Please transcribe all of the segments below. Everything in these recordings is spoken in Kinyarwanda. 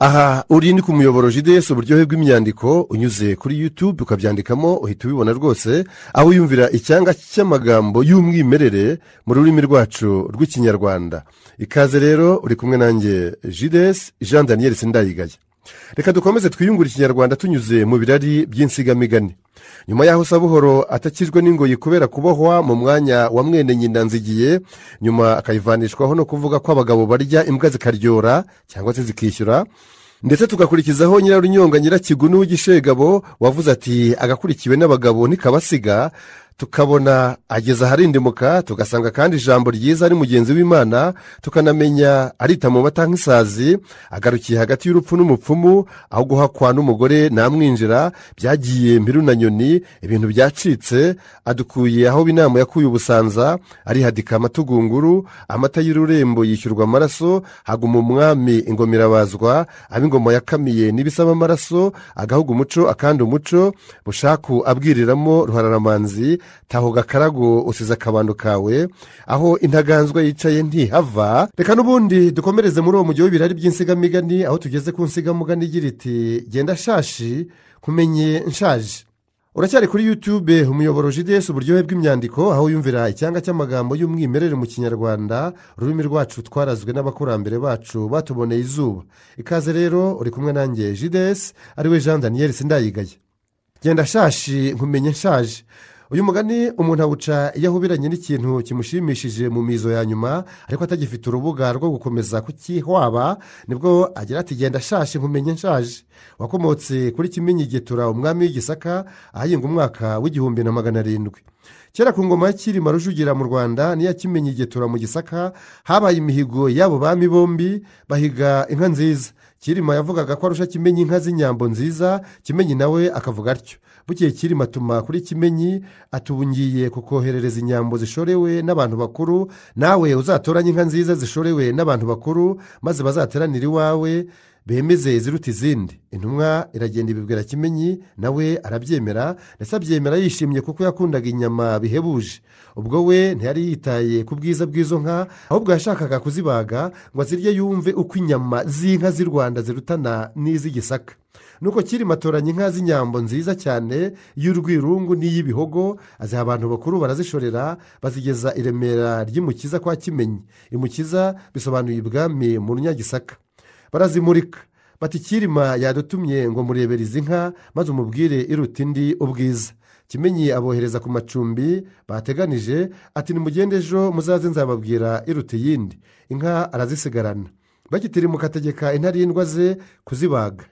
aha uri ni ku muyoboro jidesi uburyohe bw'imyandiko unyuze kuri yutube ukabyandikamo uhita ubibona rwose aho wiyumvira icyanga cy'amagambo y'umwimerere mu rurimi rwacu rw'ikinyarwanda. Ikaze rero uri kumwe nanjye jidesi jean daniel sindayigaya. Reka dukomeze twiyungure ikinyarwanda tunyuze mu birari by'insigamigani. Nyuma y'aho sabuhoro atakijwe n'ingoyi kubera kubohwa mu mwanya wa mwene nyina nzigiye nyuma akayivanishwaho no kuvuga ko abagabo barya imbwa zikaryora cyangwa se zikishyura. Ndetse tugakurikizaho nyirarunyonga nyirakigunu w'igishegabo wavuze ati agakurikiwe n'abagabo ntikabasiga. Tukabona ageze aharindimuka tugasanga kandi ijambo ryiza ari mugenzi w'imana tukanamenya arita mu mata nk'isazi agarukiye hagati y'urupfu n'umupfumu aho guhakwa n'umugore namwinjira byagiye mbiru na nyoni ibintu byacitse adukuye aho inama yakuye ubusanza arihadika amatugunguru amata y'ururembo yishyurwa amaraso haguma umwami ingoma irabazwa ab'ingoma yakamiye n'ibisaba amaraso agahuga umuco akandi umuco bushaku abwiriramo ruhararamanzi taho gakarago usize akabando kawe aho intaganzwa yicaye ntihava. Reka n'ubundi dukomereze muri uwo mujyi w'ibirari by'insigamigani aho tugeze ku nsigamugani igira iti genda shashi nkumenye nshaje. Uracyari kuri yutube umuyoboro jidesi uburyohe bw'imyandiko aho yumvira icyanga cy'amagambo y'umwimerere mu kinyarwanda ururimi rwacu twarazwe n'abakurambere bacu batuboneye izuba. Ikaze rero uri kumwe nanjye jidesi ari we jean daniel sindayigaya genda shashi nkumenye nshaje. Uyu mugani umuntu awuca iyo ahubiranye n'ikintu kimushimishije mu mizo ya nyuma ariko atagifite urubuga rwo gukomeza kukihwaba ni bwo agira ati genda shashi nkumenye nshaje. Wakomotse kuri kimenyi gitura umwami w'igisaka ahahinga umwaka w'igihumbi na magana arindwi. Kera ku ngoma ya kirima rujugira mu rwanda niyo kimenyi gitura mu gisaka habaye imihigo y'abo bami bombi bahiga inka nziza. Kirima yavugaga ko arusha kimenyi inka z'inyambo nziza kimenyi nawe akavuga atyo. Bukeye kirima atuma kuri kimenyi atubungiye kukoherereza inyambo zishorewe n'abantu bakuru. Nawe uzatoranye inka nziza zishorewe n'abantu bakuru maze bazateranire iwawe. Bemeze iziruta izindi. Intumwa iragenda ibibwira kimenyi nawe arabyemera. Ndetse abyemera yishimye kuko yakundaga inyama bihebuje. Ubwo we ntiyari yitaye ku bwiza bw'izo nka ahubwo yashakaga kuzibaga ngo azirye yumve uko inyama z'inka z'i rwanda zirutana n'iz'igisaka nuko kirima atoranya inka z'inyambo nziza cyane y'urwirungu n'iy'ibihogo aziha abantu bakuru barazishorera bazigeza i remera ry'imukiza kwa kimenyi. Imukiza bisobanuye ibwami mu runyagisaka barazimurika. Bati kirima yadutumye ngo murebere izi nka maze umubwire iruta indi ubwiza. Kimenyi abohereza ku macumbi bateganije ati nimugende ejo muzaze nzababwira iruta iyindi inka arazisigarana. Bagitirimuka ategeka intarindwa ze kuzibaga.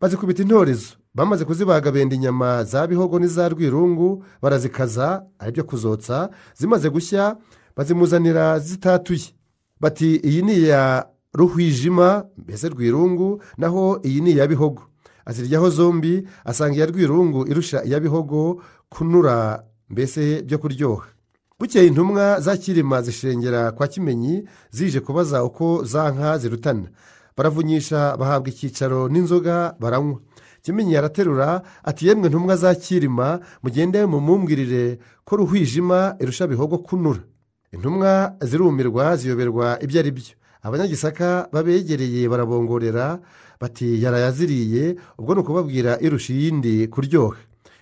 Bazikubita intorezo. Bamaze kuzibaga benda inyama za bihogo n'iza rwirungu barazikaza ari byo kuzotsa. Zimaze gushya bazimuzanira zitatuye. Bati iyi ni iya ruhwijima mbese rwirungu? Naho iyi ni iya bihogo. Aziryaho zombi asanga iya rwirungu irusha iya bihogo kunura mbese byo kuryoha. Bukeye intumwa za kirima zishengera kwa kimenyi zije kubaza uko za nka zirutana. Baravunyisha bahabwa icyicaro n'inzoga baranywa. Kimenyi araterura ati yemwe ntumwa za kirima mugende mumumbwirire ko ruhwijima irusha bihogo kunura. Intumwa zirumirwa ziyoberwa ibyo ari byo abanyagisaka babegereye barabongorera bati yarayaziriye ubwo ni ukubabwira irusha iyindi kuryoha.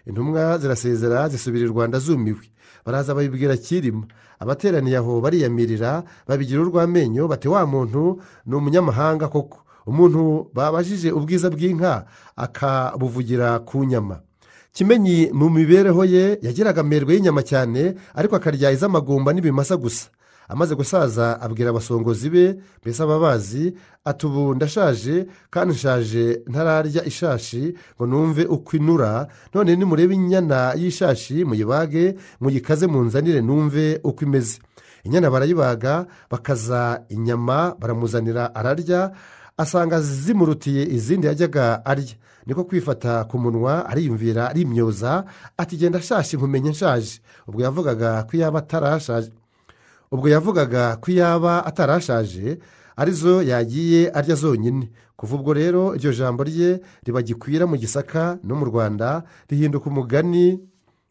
Intumwa zirasezera zisubira i rwanda zumiwe. Baraza babibwira kirima. Abateraniye aho bariyamirira babigira urw'amenyo bati wa muntu ni umunyamahanga koko. Umuntu babajije ubwiza bw'inka akabuvugira ku nyama. Kimenyi mu mibereho ye yagiraga amerwe y'inyama cyane ariko akarya iz'amagumba n'ibimasa gusa. Amaze gusaza abwira abasongozi be mbese ababazi ati ubu ndashaje kandi nshaje ntararya ishashi ngo numve uko inura. None nimurebe inyana y'ishashi muyibage muyikaze munzanire numve uko imeze. Inyana barayibaga bakaza inyama baramuzanira ararya asanga zimurutiye izindi yajyaga arya. Niko kwifata ku munwa ariyumvira arimyoza ati genda shashi nkumenye nshaje. Ubwo yavugaga ko yaba atarashaje. Ubwo yavugaga ko yaba atarashaje ari zo yagiye arya zonyine. Kuva ubwo rero iryo jambo rye riba gikwira mu gisaka no mu rwanda rihinduka umugani.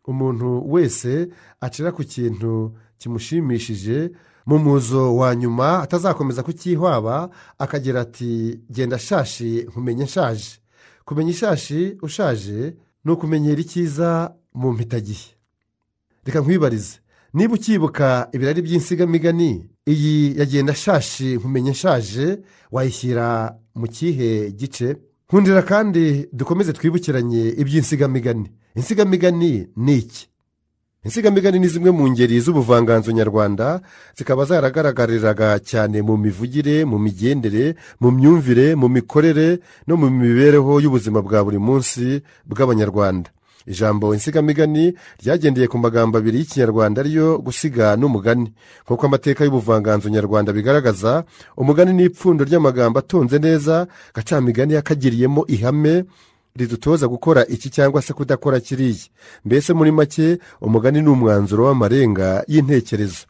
Umuntu wese acira ku kintu kimushimishije mu muzo wa nyuma atazakomeza kucyihwaba akagira ati genda shashi nkumenye nshaje. Kumenya ishashi ushaje ni ukumenyera icyiza mu mpitagihe reka nkwibarize. Niba ukibuka ibirari by'insigamigani iyi yagenda shashi nkumenye nshaje wayishyira mu kihe gice? Nkundira kandi dukomeze twibukiranye iby'insigamigani. Insigamigani ni iki? Insigamigani ni zimwe mu ngeri z'ubuvanganzo nyarwanda zikaba zaragaragariraga cyane mu mivugire mu migendere mu myumvire mu mikorere no mu mibereho y'ubuzima bwa buri munsi bw'abanyarwanda. Ijambo insigamigani ryagendeye ku magambo abiri y'ikinyarwanda ariyo gusiga n'umugani. Nk'uko amateka y'ubuvanganzo nyarwanda bigaragaza umugani ni ipfundo ry'amagambo atonze neza gacamigani yakagiriyemo ihame ridutoza gukora iki cyangwa se kudakora kiriya. Mbese muri make umugani ni umwanzuro w'amarenga y'intekerezo.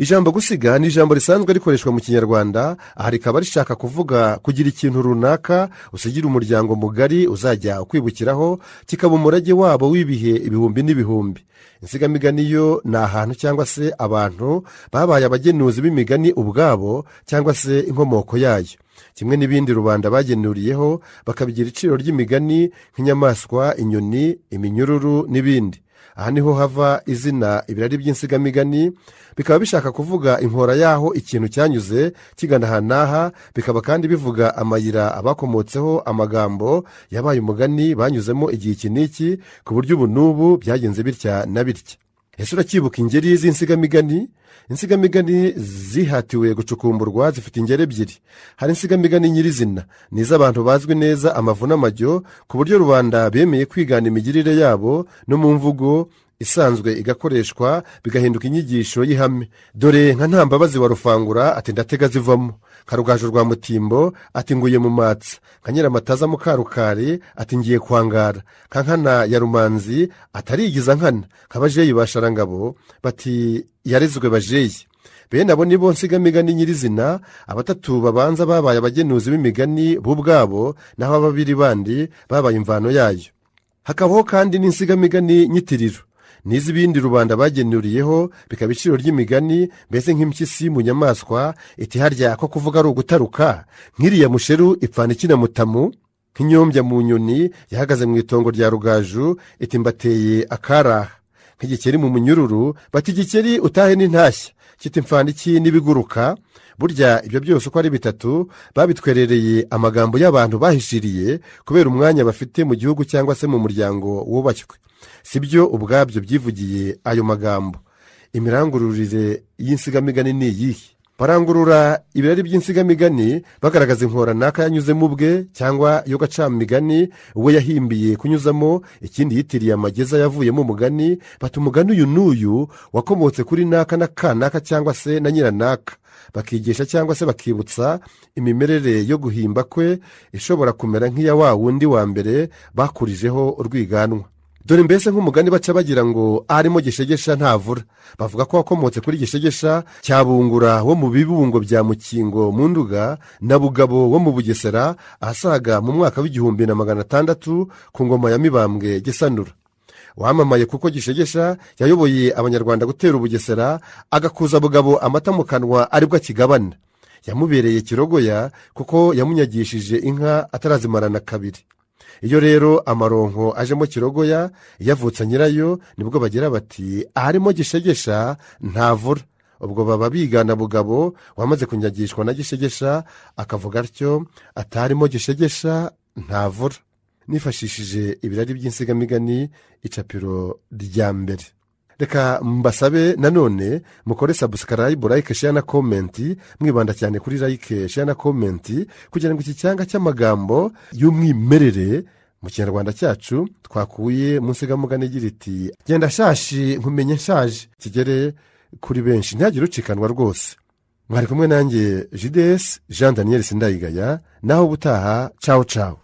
Ijambo gusiga ni ijambo risanzwe rikoreshwa mu kinyarwanda aha rikaba rishaka kuvuga kugira ikintu runaka usigira umuryango mugari uzajya ukwibukiraho kikaba umurage wabo w'ibihe ibihumbi n'ibihumbi. Insigamigani yo ni ahantu cyangwa se abantu babaye abagenuzi b'imigani ubwabo cyangwa se inkomoko yayo. Kimwe n'ibindi rubanda bagenuriyeho bakabigira iciro ry'imigani nk'inyamaswa inyoni iminyururu n'ibindi. Aha ni ho hava izina ibirari by'insigamigani bikaba bishaka kuvuga inkora y'aho ikintu cyanyuze kigana aha n'aha bikaba kandi bivuga amayira abakomotseho amagambo yabaye umugani banyuzemo igihe iki n'iki ku buryo ubu n'ubu byagenze bitya na bitya. Ese uracyibuka ingeri z'insigamigani insigamigani zihatiwe gucukumburwa zifite ingeri ebyiri. Hari insigamigani nyirizina ni iz'abantu bazwi neza amavu n'amajyo ku buryo rubanda bemeye kwigana imigirire yabo no mu mvugo isanzwe igakoreshwa bigahinduka inyigisho y'ihame. Dore nka nta mbabazi wa rufangura ati ndatega zivamo. Nka rugaju rwa mutimbo ati nguye mu matsa. Nka nyiramataza mukarukari ati ngiye kwangara. Nka nkana ya rumanzi atarigiza nkana. Nka bajeyi ba sharangabo bati yarezwe bajeyi. Bene abo ni bo nsigamigani nyirizina abatatu babanza babaye abagenuzi b'imigani bo ubwabo naho ababiri bandi babaye imvano yayo. Hakabaho kandi n'insigamigani nyitiriro. N'iz'ibindi rubanda bagenuriyeho bikaba iciro ry'imigani mbese nk'impyisi mu nyamaswa iti harya ko kuvuga ari ugutaruka? Nk'iriya musheru ipfana ikina mutamu? Nk'inyombya mu nyoni yahagaze mu itongo rya rugaju iti mbateye akaraha nk'igikeri mu munyururu bati igikeri utahe n'intashya kiti iki n'ibiguruka burya ibyo byose uko ari bitatu babitwerereye amagambo y'abantu bahishiriye kubera umwanya bafite mu gihugu cyangwa se mu muryango wubashywe. Si byo ubwabyo byivugiye ayo magambo. Imirangururire y'insigamigani ni iyihe barangurura ibirari by'insigamigani bagaragaza inkora naka yanyuzemo ubwe cyangwa yo gacamigani we yahimbiye kunyuzamo ikindi yitiriye amageza yavuyemo umugani bata umugani uyu n'uyu wakomotse kuri naka na kanaka cyangwa se na nyiranaka. Bakigisha cyangwa se bakibutsa imimerere yo guhimba kwe ishobora kumera nk'iya wa wundi wa mbere bakurijeho urwiganwa. Dore mbese nk'umugani baca bagira ngo arimo gishegesha ntavura bavuga ko wakomotse kuri gishegesha cyabungura wo mu bibungo bya mukingo mu nduga na bugabo wo mu bugesera ahasaga mu mwaka w'igihumbi na magana atandatu ku ngoma ya mibambwe gisanura. Wamamaye kuko gishegesha yayoboye abanyarwanda gutera ubugesera agakuza bugabo amata mu kanwa ari bwo akigabana. Yamubereye kirogoya kuko yamunyagishije inka atarazimarana kabiri. Iyo rero amaronko ajemo kirogoya yavutse nyirayo ni bwo bagira bati aharimo gishegesha ntavura ubwo baba bigana bugabo wamaze kunyagishwa na gishegesha akavuga atyo atarimo gishegesha ntavura nifashishije ibirari by'insigamigani icapiro rya mbere. Reka mbasabe nanone mukore sabusikarayibu layike sheya na komenti mwibanda cyane kuri layike sheya na komenti kugira ngo iki cyanga cy'amagambo y'umwimerere mu kinyarwanda cyacu twakuye mu nsigamugani igira iti genda shashi nkumenye nshaje. Kigere kuri benshi ntihagire ucikanwa rwose. Mwari kumwe nanjye jidesi jean daniel sindayigaya naho ubutaha cawo cawo